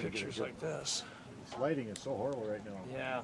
pictures like this. This lighting is so horrible right now. Yeah.